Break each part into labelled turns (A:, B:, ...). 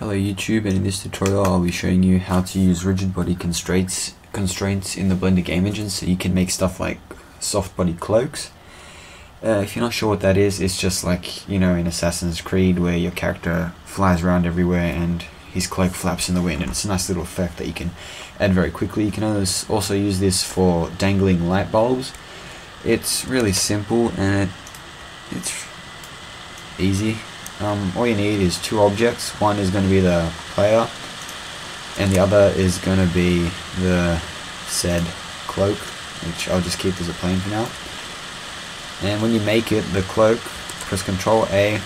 A: Hello YouTube and in this tutorial I'll be showing you how to use rigid body constraints constraints in the Blender game engine so you can make stuff like soft body cloaks. Uh, if you're not sure what that is, it's just like, you know, in Assassin's Creed where your character flies around everywhere and his cloak flaps in the wind and it's a nice little effect that you can add very quickly. You can also use this for dangling light bulbs. It's really simple and it's easy um, all you need is two objects. One is going to be the player, and the other is going to be the said cloak, which I'll just keep as a plane for now. And when you make it, the cloak, press Control A,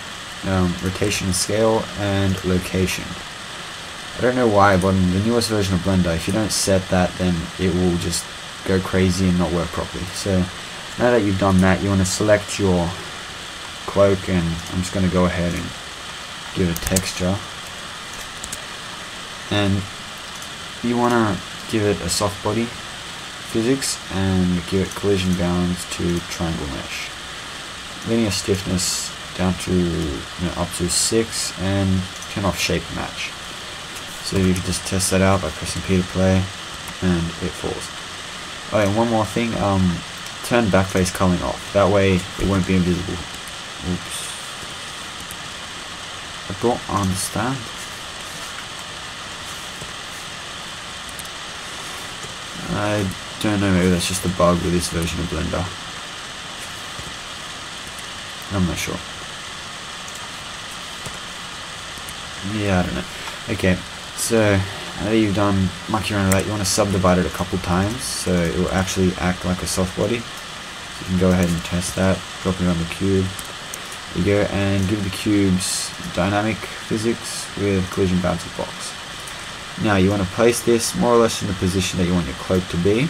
A: um, rotation scale, and location. I don't know why, but in the newest version of Blender, if you don't set that, then it will just go crazy and not work properly. So now that you've done that, you want to select your cloak and I'm just going to go ahead and give it texture. And you want to give it a soft body physics and give it collision bounds to triangle mesh. Linear stiffness down to you know, up to 6 and turn off shape match. So you can just test that out by pressing P to play and it falls. Oh and one more thing um, turn backface culling off. That way it won't be invisible Oops. I don't understand. I don't know, maybe that's just a bug with this version of Blender. I'm not sure. Yeah, I don't know. Okay, so now that you've done mucking around with that, you want to subdivide it a couple times so it will actually act like a soft body. So you can go ahead and test that, drop it on the cube we go and give the cubes dynamic physics with collision bounds box. Now you want to place this more or less in the position that you want your cloak to be.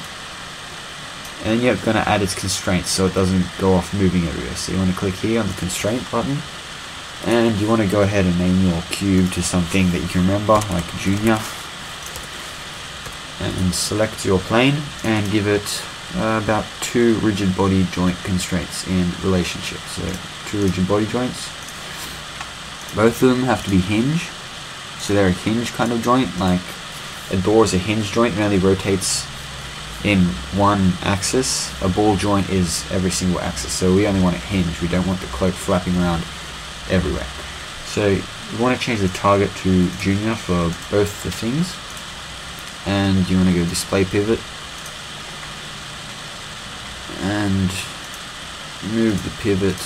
A: And you're going to add its constraints so it doesn't go off moving everywhere. So you want to click here on the constraint button. And you want to go ahead and name your cube to something that you can remember, like Junior. And select your plane and give it uh, about two rigid body joint constraints in relationship. So two rigid body joints. Both of them have to be hinge. So they're a hinge kind of joint, like a door is a hinge joint and only rotates in one axis. A ball joint is every single axis. So we only want a hinge. We don't want the cloak flapping around everywhere. So you want to change the target to junior for both the things. And you want to go display pivot and move the pivot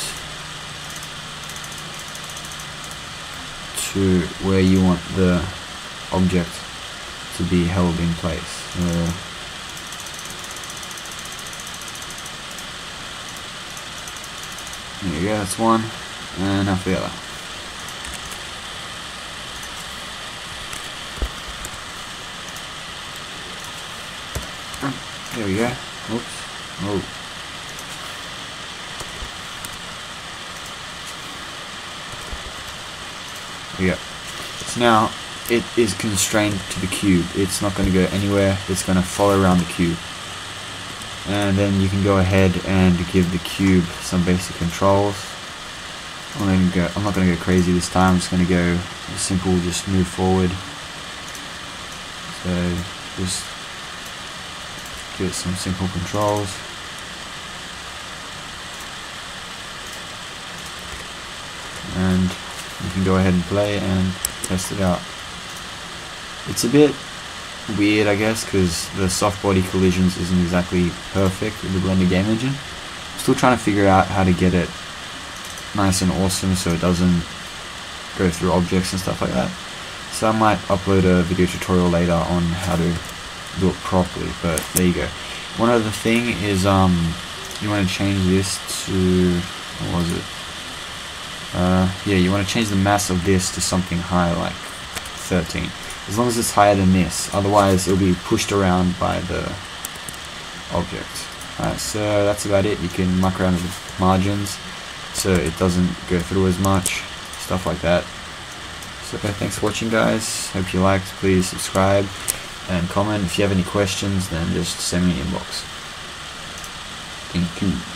A: to where you want the object to be held in place. Uh, there you go, that's one, and for the other. There we go. Oops. Oh. So now it is constrained to the cube. It's not going to go anywhere. It's going to follow around the cube. And then you can go ahead and give the cube some basic controls. I'm, going to go, I'm not going to go crazy this time. I'm just going to go simple, just move forward. So just give it some simple controls. And you can go ahead and play and test it out. It's a bit weird I guess because the soft body collisions isn't exactly perfect with the Blender game engine. I'm still trying to figure out how to get it nice and awesome so it doesn't go through objects and stuff like that. So I might upload a video tutorial later on how to do it properly, but there you go. One other thing is um, you want to change this to, what was it? Uh, yeah, you want to change the mass of this to something higher, like 13. As long as it's higher than this, otherwise it'll be pushed around by the object. Alright, so that's about it. You can muck around with margins so it doesn't go through as much, stuff like that. So thanks for watching guys, hope you liked, please subscribe and comment. If you have any questions then just send me an inbox. Thank you.